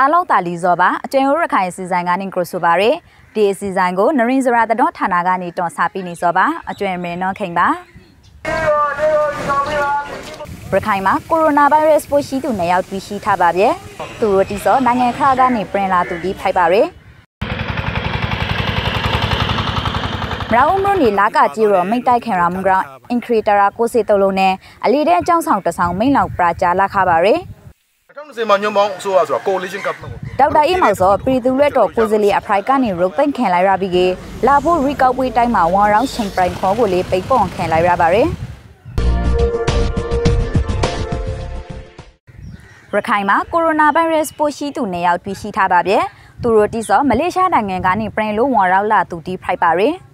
အားလုံးတာလီဇော်ပါအကျဉ်းရခိုင်စီဆိုင်ကနေကရဆိုပါရယ်ဒီအစီဆိုင်ကိုနရင်စရာတတော်ဌာနကနေတွန်ဆပြီးနေစောပါအကျဉ်းမင်းနော်ခင်ပါရခိုင်မှာကိုရိုနာဗိုင်းရပ်စ်ပိုးရှိသူနှစ်ယောက်တွေ့ရှိထားပါဗျ။သူတို့တိစောနိုင်ငံခါကနေပြင်လာသူဒီဖိုက်ပါရယ်မရာဦးမြို့နေလာကကြီးရောမိတ်တိုက်ခင်ရာမုံဂရာအင်ခရီတာရာကိုစီတုံလုံးနဲ့အလီတဲ့အကြောင်းဆောင်တဆောင်မိန်လောက်ပရာကြာလာခပါရယ် 2020မှာညွန့်ပေါင်းအစိုးရဆိုတာ coalition government ကိုဒေါက်တာအေးမောင်စောပြည်သူ့လက်တော်ကိုစလီအဖရိုက်ကနေရုပ်သိမ်းခံလိုက်ရပြီးကလာဖို့ရီကောက်ဝေးတိုင်းမှာဝန်ရောင်းချိန်ပရိုင်ခေါ်ကိုလေးပိတ်ပွန်ခံလိုက်ရပါတယ်ရခိုင်မှာကိုရိုနာဗိုင်းရပ်စ်ပိုးရှိသူနှစ်ယောက်တွေ့ရှိထားပါဗျ။သူတို့တိစောမလေးရှားနိုင်ငံကနေပြင်လို့ဝန်ရောက်လာသူတီဖိုက်ပါရယ်။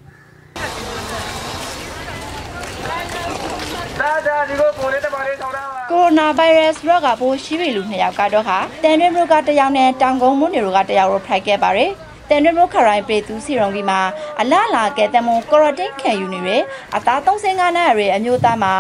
ကို ရိုနာဗိုင်းရပ်စ်ရောဂါပိုးရှိပြီလူနှစ်ယောက်ကတော့ဟာတန်ရွေးမြို့ကတယောက်နဲ့တောင်ကုန်းမွန်းနေတို့ကတယောက်ကိုဖိုက်ခဲ့ပါတယ်။တန်ရွေးမြို့ခရိုင်ပေသူစီရုံကြီးမှာအလားလာကဲတမွန်ကော်ရတင်းခံယူနေရအသား35နာရီအမျိုးသားမှာ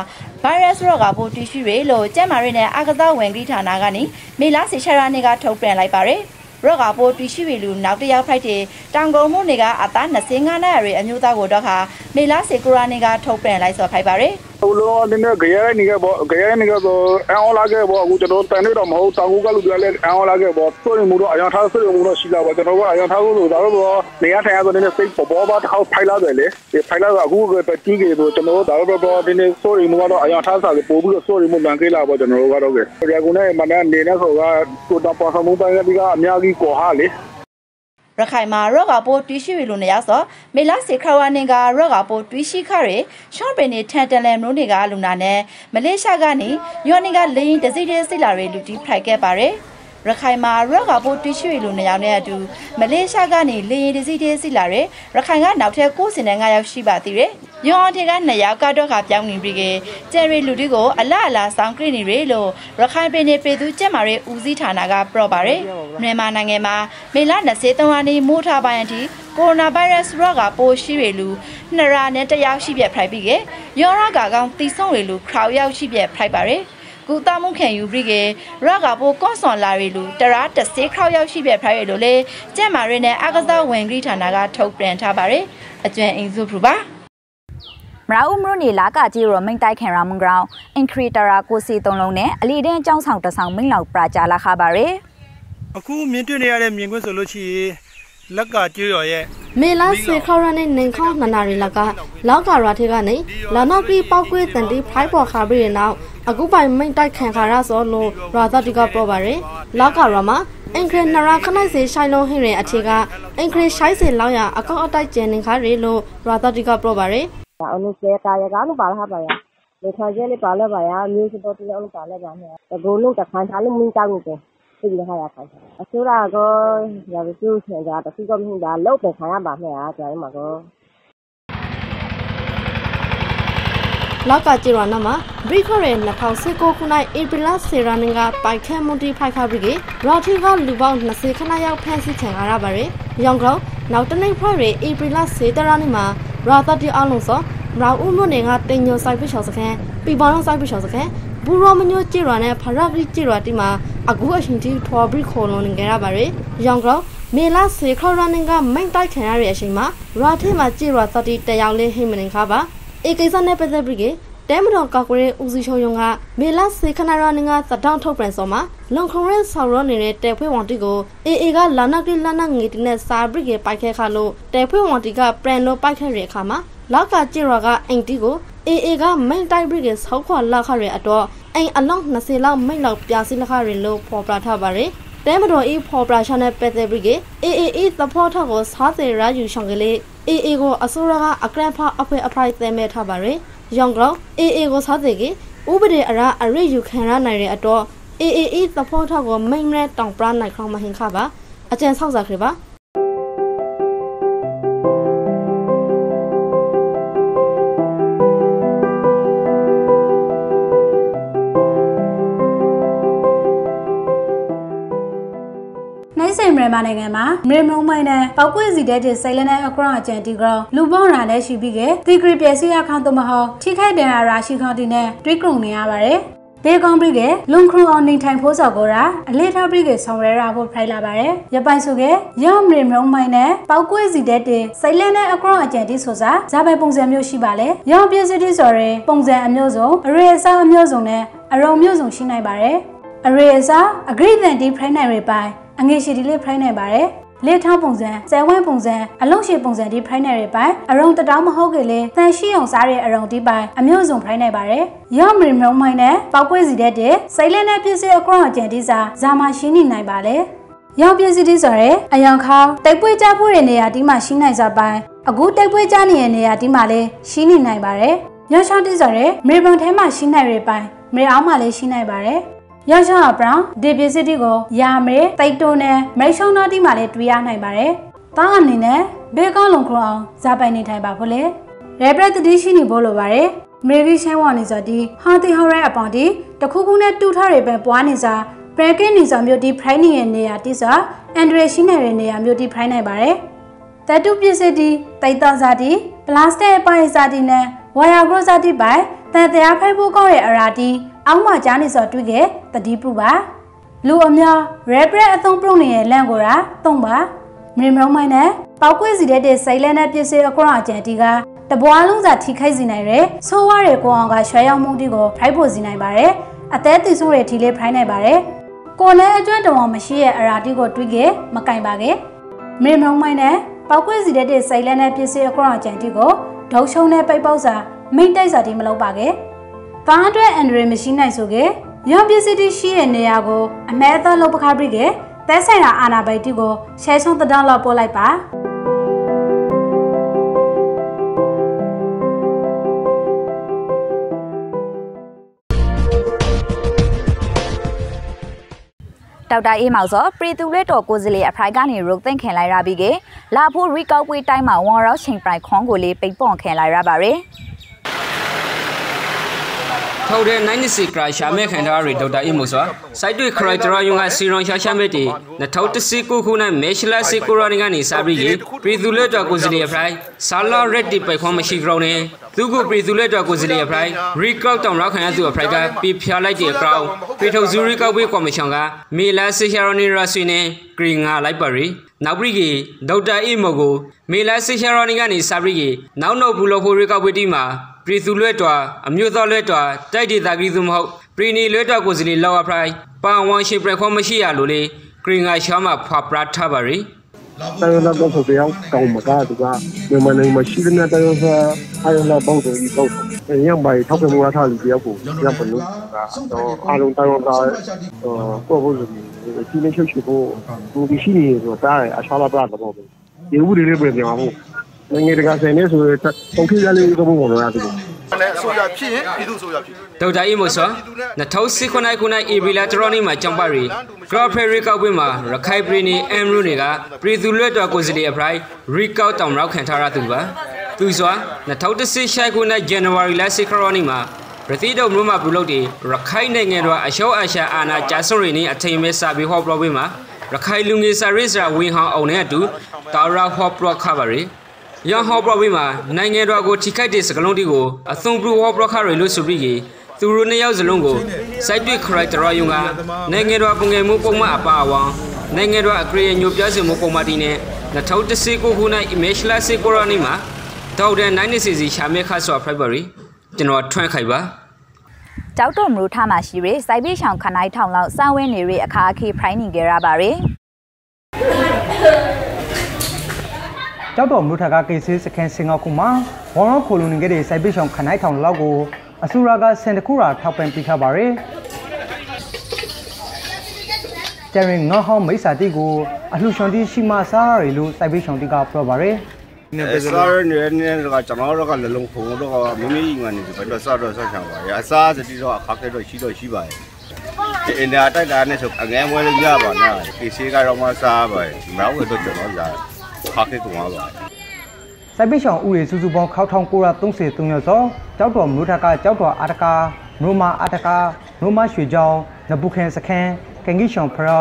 ဗိုင်းရပ်စ်ရောဂါပိုးတည်ရှိရလို့ကျန်းမာရေးနဲ့အာကစားဝန်ကြီးဌာနကနေမေလစီရှာရာနေကထုတ်ပြန်လိုက်ပါတယ်။ရောဂါပိုးတည်ရှိပြီလူနောက်တစ်ယောက်ဖိုက်တဲ့တောင်ကုန်းမှုနေကအသား25နာရီအမျိုးသားကိုတော့ခါမေလစီကိုရာနေကထုတ်ပြန်လိုက်စော်ဖိုက်ပါတယ်။ ဟိုလိုဒီနေ့ကြရဲနေကပေါ့ကြရဲနေကတော့အန်လာခဲ့ပေါ့အခုကျွန်တော်တန်နေတော့မဟုတ်တောင်ကူကလူတွေလည်းအန်လာခဲ့ပေါ့ဆိုရင်မူတော့အယောင်ထားဆိုရင်မူတော့ရှိလာပါကျွန်တော်ကအယောင်ထားလို့ဒါတော့နေရထိုင်ရတော့နည်းနည်းစိတ်ပေါ်ပေါ်ပါတစ်ခေါက်ဖိုင်လာတယ်လေဒီဖိုင်လာကအခုကတီးကြီးတော့ကျွန်တော်ဒါတော့တော့ဒီနေ့ဆိုရင်မူတော့အယောင်ထားစားလေပို့ပြီးတော့ဆိုရင်မူလန်ခေးလာပေါ့ကျွန်တော်ကတော့ကရကုန်းနဲ့မနက်နေနေဆိုကကိုတော့ပေါ်ဆောင်မှုပိုင်းကဒီကအများကြီးကောဟာလေ ရခိုင်မှာရောဂါပိုးတွီးရှိပြီလို့နေရဆိုမေလာစီခရဝနင်ကရောဂါပိုးတွီးရှိခရရှော့ပင်နေထန်တန်လန်မလို့နေကလူနာနဲ့မလေးရှားကနေညော်နေကလိန်တစိတဲ့စိလာတွေလူတီးဖိုက်ခဲ့ပါတယ် ရခိုင်မှာရောဂါပိုးတိရှိလူနေရောက်တဲ့အတူမလေးရှားကနေလေရင်တစီတေးစီလာတယ်ရခိုင်ကနောက်ထပ်ကိုးစင်တဲ့9ယောက်ရှိပါသေးတယ်။ရွန်အောင်ထေက2ယောက်ကတော့ခါပြောင်းနေပြီကကျယ်ရီလူတီကိုအလားအလားစောင်းကြည့်နေရလို့ရခိုင်ပင်နေပေသူကျက်မာရဲ့ဦးစီးဌာနကပြော့ပါတယ်။မြန်မာနိုင်ငံမှာမေလ23ရက်နေ့မိုးထားပိုင်းအထိကိုရိုနာဗိုင်းရပ်စ်ရောဂါပိုးရှိရလူနှစ်ရာနဲ့တယောက်ရှိပြဖိုက်ပြီးကရောဂါကောင်တီဆုံရလူခရောင်ရောက်ရှိပြဖိုက်ပါတယ်။ ကူတာမှုခံယူပြီးကရကပိုကွန်ဆွန်လာရီလူတရာတစေးခေါရောက်ရှိပြဖရိုက်လို့လေကျက်မာရင်းနဲ့အကစားဝင်ဂရိဌာနကထုတ်ပြန်ထားပါတယ်အကျွမ်းအင်စုဖရူပါမရာဦးမရုနေလာကကြီးရောမိန်တိုက်ခင်ရာမွန်ဂရောင်းအင်ခရီတရာကိုစီသုံးလုံးနဲ့အလီတဲ့အကြောင်းဆောင်တဆောင်မိန်လောက်ပရာကြာလာခပါရယ်အခုမြင်တွေ့နေရတဲ့မြင်ကွင်းဆိုလို့ရှိရင် လက်ကကျွရော်ရဲ့မေလာစေခေါရနဲ့နေခေါနနာရီလကလောက်ကာရာထေကနေလာနောက်ကီပောက်ကွေးတန်တီဖိုက်ပေါ်ခါပြီးတဲ့နောက်အခုပိုင်မိတ်တိုက်ခံခါရဆိုလို့ရာသတိကပြောပါရယ်လောက်ကာရာမှာအင်္ဂရနရာခနိုင်စေရှိုင်လုံးဟင်းရဲ့အခြေကအင်္ဂရရှိုင်းစေလောက်ရအကောက်အတိုက်ကျန်နေခါရလို့ရာသတိကပြောပါရယ်အနုစေတာရကနုပါလာပါရလေခါကျလေးပါလာပါရမျိုးစပေါ်တူအောင်ပါလာပါနဲ့တကူလုံးတခန်းထားလို့မင်းတောင်းနေတယ် ပြည်လာရခိုင်အစိုးရကရာဇကျူးဆင်ကြတခုကမြင်တာလောက်ပဲခံရပါနဲ့အားကြရမှာကောလောက်ကကြည်ရနမှာဘရိခရဲ2019ခုနှစ်ဧပြီလ10ရက်နေ့ကပိုက်ခဲမွန်တီဖိုက်ခါဘရီကရော်တီကလူပေါင်း20ခဏရောက်ဖမ်းဆီးခံရတာပါရယ်ရောင်ကောင်နောက်တနေ့ဖွဲ့ရဧပြီလ10ရက်နေ့မှာရာသတိအလုံးစောရာဦးမွန်းနေကတင်ညိုဆိုင်ပစ်ချော်စခန်းပီပေါင်းဆိုင်ပစ်ချော်စခန်း ဘူရောမညိုကြည်ရနဲ့ဖရဂရီကြည်ရတီမှာအခုအရှင်တီထော်ဘရီခေါ်လုံးနေကြရပါရယ်ရောင်ကောင်မေလာစေခေါရနင်ကမိန်တိုက်ခံရတဲ့အချိန်မှာရာထဲမှာကြည်ရသတိတယောက်လေးဟိမနေခါပါအေကိစ္စနဲ့ပတ်သက်ပြီးတဲမတော်ကောက်ကွဲဦးစီးချုပ်ယုံကမေလစေခနာရနင်ကသတောင်းထုတ်ပြန်စောမှာလုံခုံရဲဆော်ရနေတဲ့တဲဖွဲ့ဝန်တီကိုအေအေကလာနာကိလာနာငေတီနဲ့စာဘရစ်ကေပိုက်ခဲခါလို့တဲဖွဲ့ဝန်တီကပရန်လို့ပိုက်ခဲရခါမှာလောက်ကကြည်ရကအင်တီကို အေအေကမိန်တိုက်ဘရစ်ကေဆောက်ခွာလောက်ခရအတော့အိမ်အလောင်း20လောက်မိတ်လောက်ပြာစီလက်ခရလို့ဖော်ပြထားပါရယ်တဲမတော်ဤဖော်ပြရှာနဲ့ပက်သက်ဘရစ်ကေအေအေအေသဖောထောက်ကိုစားစေရယူဆောင်ကလေးအေအေကိုအစိုးရကအကရန်ဖာအဖွဲအဖိုက်သဲမဲ့ထားပါရယ်ယောင်ကောင်အေအေကိုစားတဲ့ကဥပဒေအရာအရိယူခံရနိုင်တဲ့အတော့အေအေအေသဖောထောက်ကိုမိန်ရဲတောင်ပရနိုင်ခေါမဟင်ခပါအကျန်ဆောက်စားခရပါ မြန်မာနိုင်ငံမှာမြေမုံမိုင်းနဲ့ပောက်ကွေ့စီတဲ့တဲ့စိတ်လနဲ့အကရောအကျန်တီဂရောလူပေါရာနဲ့ရှိပြီးကတီဂရီပြည့်စည်အခါသို့မဟုတ်ထိခိုက်ဒဏ်ရာရာရှိခေါတီနဲ့တွေးကြုံနေရပါတယ်ဘေကောင်ဘရိကေလွန်ခရုအောင်နေထိုင်ဖို့စော်ကိုရာအလေးထားဘရိကေဆောင်ရဲရာဖို့ဖိုင်လာပါတယ်ရပိုင်ဆိုကေရောင်မရင်မုံမိုင်းနဲ့ပောက်ကွေးစီတဲ့တင်စိတ်လဲနဲ့အကောအကျန်တိဆိုစာဇာပိုင်ပုံစံမျိုးရှိပါလေရောင်ပြည့်စတိဆိုရဲပုံစံအမျိုးစုံအရေအစားအမျိုးစုံနဲ့အရုံမျိုးစုံရှိနိုင်ပါတယ်အရေအစားအဂရိသန်ဒီဖရိုင်းနိုင်ရပိုင် အငေရှိဒီလေးဖရိုင်းနိုင်ပါတယ်လေထောင်းပုံစံ၊ဇယ်ဝဲပုံစံအလုံးရှိပုံစံဒီဖိုင်းနယ်တွေပိုင်အရုံတတောင်းမဟုတ်ကြလေတန်ရှိအောင်စားတဲ့အရုံဒီပိုင်အမျိုးစုံဖိုင်းနိုင်ပါတယ်။ရော့မရီမုံမိုင်းနဲ့ပောက်ကွေးစီတဲ့တဲ့စိတ်လက်နဲ့ပြည့်စည်အကောင့်အကျန်ဒီစာဇာမရှိနေနိုင်ပါလေ။ရောင်ပြည့်စည်ဒီဆိုရဲအယောင်ခေါင်းတိုက်ပွဲကြဖို့တဲ့နေရာဒီမှာရှိနိုင်စားပိုင်အခုတိုက်ပွဲကြနေတဲ့နေရာဒီမှာလည်းရှိနေနိုင်ပါတယ်။ရော့ချောင်းဒီဆိုရဲမေဘုံထဲမှာရှိနိုင်ရပိုင်မေအောင်မှာလည်းရှိနိုင်ပါတယ်။ ရောက်ရှောင်းဘရောင်ဒီပစ္စည်းတွေကိုရာမဲတိတ်တုံးနဲ့မိတ်ရှုံနာတိမှလည်းတွေ့ရနိုင်ပါတယ်။တားအနေနဲ့ဘေကောင်းလုံခရအောင်ဇာပိုင်နေထိုင်ပါဖို့လေ။ရေပရက်တတိရှိနေဖို့လိုပါတယ်။မေရီရှဲဝါနေစောဒီဟာတီဟော်ရဲအပေါင်ဒီတခုခုနဲ့တူထားတွေပဲပွားနေစားပရကင်းနေစောမျိုးဒီဖရိုင်းနေရဲ့နေရာတိစားအန်ဒရရှိနေတဲ့နေရာမျိုးဒီဖရိုင်းနိုင်ပါတယ်။တတုပစ္စည်းဒီတိတ်သားစားဒီပလတ်စတစ်အပိုင်းစားဒီနဲ့ဝါယာဂရိုစားဒီပိုင် တန်တရားဖိုက်ဖို့ကောင်းရဲ့အရာဒီအောက်မှာကြားနေစောတွေ့ခဲ့တတိပရုပါလူအများ red အသုံးပြုနေတဲ့လန့်ကိုရာသုံးပါမြင်မုံမိုင်းနဲ့ပောက်ကွေးစီတဲ့တဲ့စိတ်လဲနဲ့ပြည့်စည်အကွန်အကျန်တီကတပွားလုံးစာထိခိုက်စီနိုင်တယ်ဆိုးဝါးတဲ့ကိုအောင်ကရွှဲရောက်မှုတီကိုဖိုက်ဖို့စီနိုင်ပါတယ်အသေးသီဆိုးတဲ့ထီလေးဖိုင်းနိုင်ပါတယ်ကိုလည်းအကျွမ်းတော်မရှိရဲ့အရာတီကိုတွေးခဲ့မကင်ပါခဲ့မြင်မုံမိုင်းနဲ့ပောက်ကွေးစီတဲ့တဲ့စိတ်လဲနဲ့ပြည့်စည်အကွန်အကျန်တီကိုဒုံရှုံနဲ့ပိတ်ပေါက်စာ မိတ်တိုက်စာတီမလုပ်ပါခဲ့ကားအတွက်အန်ဒရီမရှိနိုင်ဆိုကေရောင်ပစ္စည်းတိရှိတဲ့နေရာကိုအမဲအသက်လုပ်ပခါပြိကေတဲဆိုင်ရာအာနာဘိုက်တီကိုရှဲဆုံးတဒေါလောက်ပို့လိုက်ပါဒေါက်တာအေးမောင်စောပရီတူလက်တော်ကိုစလီအဖရိုက်ကနေရုတ်သိမ့်ခင်လိုက်ရပြီးကလာဖို့ရီကောက်ပွေးတိုင်းမှာဝန်ရောက်ချိန်ပရိုက်ခွန်ကိုလေးပိတ်ပွန်ခင်လိုက်ရပါရယ် ထော်တဲ့96ကရရှာမဲခန်ထားရီဒေါက်တာအီမိုဆိုစိုက်တွေခရိုက်တရာယုံကစီရွန်ရှာရှာမဲတီ2019ခုနှစ်မေရှလာစီကိုရိုနီကနေစာပြီးကြီးပရီသူလက်တော်ကိုစလီအဖရိုက်ဆာလာရက်တီပိတ်ခွန်မရှိကြောင်းနဲ့သူကပရီသူလက်တော်ကိုစလီအဖရိုက်ရီကောက်တောင်ရောက်ခံရသူအဖရိုက်ကပြဖျားလိုက်တဲ့အကောင်ပရီထုတ်ဇူရီကောက်ဘေးကော်မရှင်ကမေလာစီရှာရိုနီရာဆွေနဲ့ဂရီငါလိုက်ပါရီနောက်ပြီးကဒေါက်တာအီမိုကိုမေလာစီရှာရိုနီကနေစာပြီးကနောက်နောက်ဘူးလို့ဖိုရီကောက်ဘေးတီမှာ ပရီသူလွဲ့တော်အမျိုးသားလွဲ့တော်တိုက်ဒေတာကလေးသူမဟုတ်ပရီနီလွဲ့တော်ကိုစီလီလောက်အဖရိုင်ပန်ဝန်ရှိပရခွန်မရှိရလို့လေဂရင်ငါရှောင်းမှာဖွာပရထပါရီတိုင်းလာတော့ဆိုပြောင်းတောင်းမကားတူကမြန်မာနိုင်ငံမှာရှိတဲ့တိုင်းစာအားလုံးတော့တော့ဒီတော့ညံပိုင်ထောက်ပြမှုအားထားလူတယောက်ကိုညံပလို့ကတော့အားလုံးတိုင်းကကိုယ့်ဘုရားဒီနေ့ချုပ်ချဖို့ဒီရှိနေဆိုတာအရှာလာပါတော့ပဲဒီဥပဒေလေးပြင်ပြမှာမို့ နိုင်ငံတကာဆိုင်နေဆိုတော့ပုံခိရလေးကဘုံပေါ်လာတယ်လည်းအစိုးရဖြစ်ရင်ပြည်သူအစိုးရဖြစ်ဒေါက်တာအီမိုဆော2019ခုနှစ်ခုနှစ်ဧပြီလတရနေ့မှာကြောင်ပါရီဂရော့ဖယ်ရီကောက်ပွဲမှာရခိုင်ပြည်နယ်အမ်ရူတွေကပြည်သူလွှတ်တော်ကိုယ်စားလှယ်အဖရိုက်ရီကောက်တောင်ရောက်ခံထားရသူပါသူစွာ2016ခုနှစ်ဇန်နဝါရီလ10ရက်နေ့မှာရတိတုံမြို့မှာပြုလုပ်တဲ့ရခိုင်နိုင်ငံတော်အရှော့အာရှအာနာဂျာဆွန်ရီနေအထိန်မဲစာပြီးဟော့ပရဝေးမှာရခိုင်လူငယ်စာရေးစာဝင်းဟောင်းအောင်နဲ့အတူတာရာဟော့ပရခါပါရီ ရန်ဟော့ပရဝေးမှာနိုင်ငံတော်ကိုထိခိုက်တဲ့စကလုံးတီကိုအသုံးပြုဟော့ပရခါရီလို့ဆိုပြီးသူတို့နှစ်ယောက်စလုံးကိုစိုက်တွေ့ခရိုက်တရယုံကနိုင်ငံတော်ပုံငယ်မှုပုံမှန်အပါအဝင်နိုင်ငံတော်အကြရညိုပြစင်မှုပုံမှန်တီနဲ့2019ခုနှစ် image လာစေကိုရိုနီမှာဒေါက်တာ90စီစီရှာမဲခါဆော့ February ကျွန်တော်ထွန်းခိုင်ပါကြောက်တော်မလို့ထားမှရှိရစိုက်ပြေးဆောင်ခနိုင်ထောင်လောက်စောင်းဝဲနေရအခါအခေဖိုင်းနေကြရပါရယ် ကြောက်တော်မလို့ထားကကေဆေးစကန်စင်ငေါခုမှာဝေါ်ရောခိုလုံနေခဲ့တဲ့စိုက်ပြေးဆောင်ခနိုင်ထောင်လောက်ကိုအဆူရာကစင်တခုရာထောက်ပံ့ပေးထားပါရယ်ကျရင်ငါဟောင်းမိတ်စာတိကိုအလှရှွန်တီရှိမစားရလို့စိုက်ပေးရှောင်းတီကပြောပါရယ်အစားနေနေကကျွန်တော်တို့ကလည်းလုံးဖုံတော့မမေးငါနေဘယ်တော့စားတော့ဆက်ချင်ပါရဲ့အစားစတိတော့အခါကဲတော့ရှိတော့ရှိပါရဲ့အင်ဒါတိုက်တာနဲ့ဆိုအငဲမွဲလို့ရပါနာကေစီကတော့မစားပါရဲ့မဟုတ်တော့ကျွန်တော်လာ ခါကဲတော့ပါစိုက်ပိရှောင်ဦးရေစုစုပေါင်း6933ယောက်စောကြောက်တော်မြို့ထကကြောက်တော်အာတကာနိုမာအာတကာနိုမာရွှေချောင်းနဘုခင်စခန်းကင်ကြီးရှောင်ဖရာ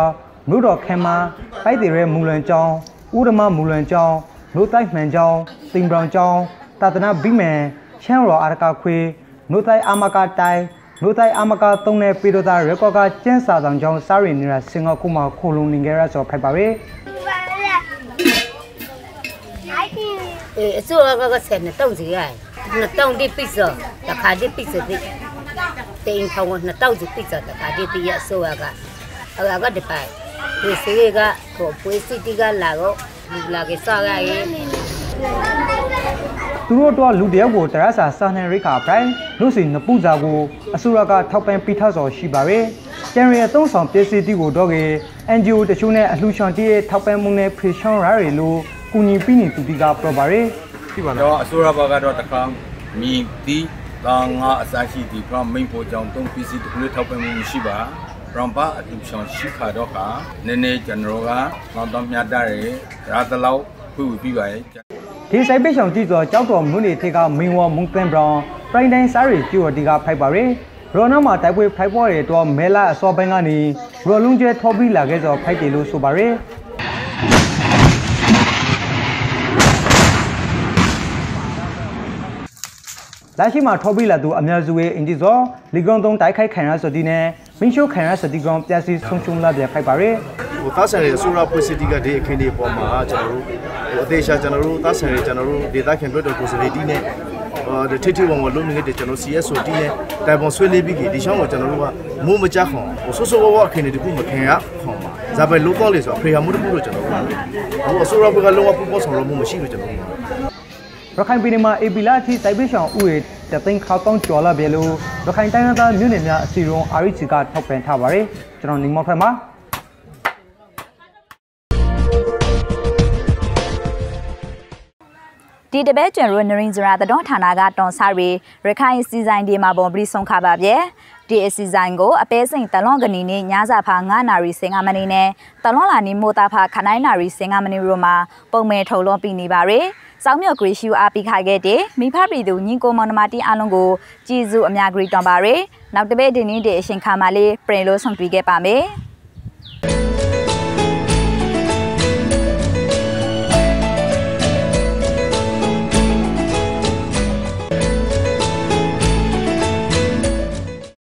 မြို့တော်ခဲမာပိုက်တီရဲမူလန်ကျောင်းဥရမမူလန်ကျောင်းနိုတိုက်မှန်ကျောင်းတင်ဘရောင်ကျောင်းတာသနာဘိမန်ချမ်းရောအာတကာခွေနိုတိုက်အာမကာတိုင်နိုတိုင်အမကာတုံးတဲ့ပေဒတာရကော့ကကျင်းစာဆောင်ကြောင်းစားရီနေတာစင်ကာပူမှာခိုလုံနေကြရဆိုဖိုက်ပါရယ် အေးအစိုးရကကဆက်နေတောင်းစီရိုင်နှစ်တောင်းဒီပိစောတခါဒီပိစေဒီတိန်ထောင်းနှစ်တောင်းစီပိစောတခါဒီတရအစိုးရကအရာကဒီပိုင်ဒီစီကကိုပွေးစီတီကလာတော့လာကစားရရဲ့သူတို့တော့လူတယောက်ကိုတရဆာစာနှန်ရိခါပရိုင်လူစီနပူဇာကိုအစိုးရကထောက်ပံ့ပိထဆော်ရှိပါရယ်ကျန်ရရဲ့သုံးဆောင်ပစ္စည်းတီကိုတော့ကေ NGO တချို့နဲ့အလှူရှင်တီးရဲ့ထောက်ပံ့မှုနဲ့ဖေရှောင်းရရလို့ ကူညီပြီးနေသူတီကပြောပါရယ်တော့အစိုးရဘက်ကတော့တခါမြည်တီးတာငါအစရှိဒီပရမိန်ဖို့ကြောင့်တုံးပစ္စည်းတစ်ခုလေးထောက်ပံ့မှုရှိပါရမ်ပါအတူဆောင်ရှိခါတော့ကနည်းနည်းကျွန်တော်ကလောင်တော်မြတ်တဲ့ရာတလောက်ပြုပြီးပါရဲ့ဒီဆိုင်ပိတ်ဆောင်ကြည့်ဆိုကြောက်တော်မြို့နေထေကမင်းဝမုန်တန်ဘရောင်ပရိုင်တိုင်းစားရီကျူဝတီကဖိုက်ပါရယ်ရောနာမှာတိုက်ပွဲဖိုက်ပေါ်ရတော့မဲလာအစောပိုင်းကနေရောလုံးကျဲထောပြီးလာခဲ့ဆိုဖိုက်တယ်လို့ဆိုပါရယ် လာရှိမှာထောပြီးလာသူအများစုရဲ့အင်ဂျီဇော်လီဂွန်တုံးတိုက်ခိုက်ခံရဆိုဒီနဲ့မင်းရှိုးခံရဆိုဒီကောင်ပြစီဆုံချုံလာပြဖိုက်ပါရယ်ဟိုသားဆန်ရဲ့အစိုးရဖွဲ့စည်းတီကဒီအခင်းဒီအပေါ်မှာကျွန်တော်တို့ဟိုအသေးချာကျွန်တော်တို့သားဆန်ရဲ့ကျွန်တော်တို့ဒေတာခင်ဘက်တော်ကိုစရီတီနဲ့ဟိုထိထိဝန်ဝန်လုံးနေတဲ့ကျွန်တော် CSO တီနဲ့တိုင်ပွန်ဆွေးလေးပြီးဒီရှောင်းကိုကျွန်တော်တို့ကမိုးမကြခွန်ဟိုဆိုးဆိုးဝါးဝါအခင်းဒီတခုမခင်ရခွန်ပါဇာပဲလုံးတော့လေဆိုဖေဟာမှုတခုလို့ကျွန်တော်တို့ဟိုအစိုးရဘက်ကလုံးဝပူပေါ်ဆောင်လို့မရှိလို့ကျွန်တော်တို့ ရခိုင်ပြည်နယ်မှာအေပီလာအထိစိုက်ပိရှောင်ဥယေတသိန်းခေါတောင်းကျော်လာပြီလို့ရခိုင်တိုင်းဒေသမြို့နယ်များအစီအရုံး RHC ကထောက်ပံ့ထားပါတယ်ကျွန်တော်နေမောက်ထွဲမှာဒီတပဲကျွံရနရင်ဇရာတတော်ဌာနကတွန်စားရီရခိုင်စီဆိုင်ဒီမှာပေါ်ပြီးဆုံးခပါဗျဲ ဒီအစီဆိုင်ကိုအပဲစိန်တလွန်ကနီနဲ့ညစာဖာ9နာရီ15မိနစ်နဲ့တလွန်လာနီမိုတာဖာခနိုင်နာရီ15မိနစ်ရိုမှာပုံမဲထုံလွန်ပြီးနေပါရယ်စောင်းမြော့ဂရီရှူအားပြီးခိုင်ခဲ့တဲ့မိဖပြည်သူညီကိုမောင်နှမတီအားလုံးကိုကြည်စုအများဂရီတွန်ပါရယ်နောက်တပဲဒီနေ့ဒီအရှင်ခါမလေးပရင်လို့ဆောင်ပြီးခဲ့ပါမယ်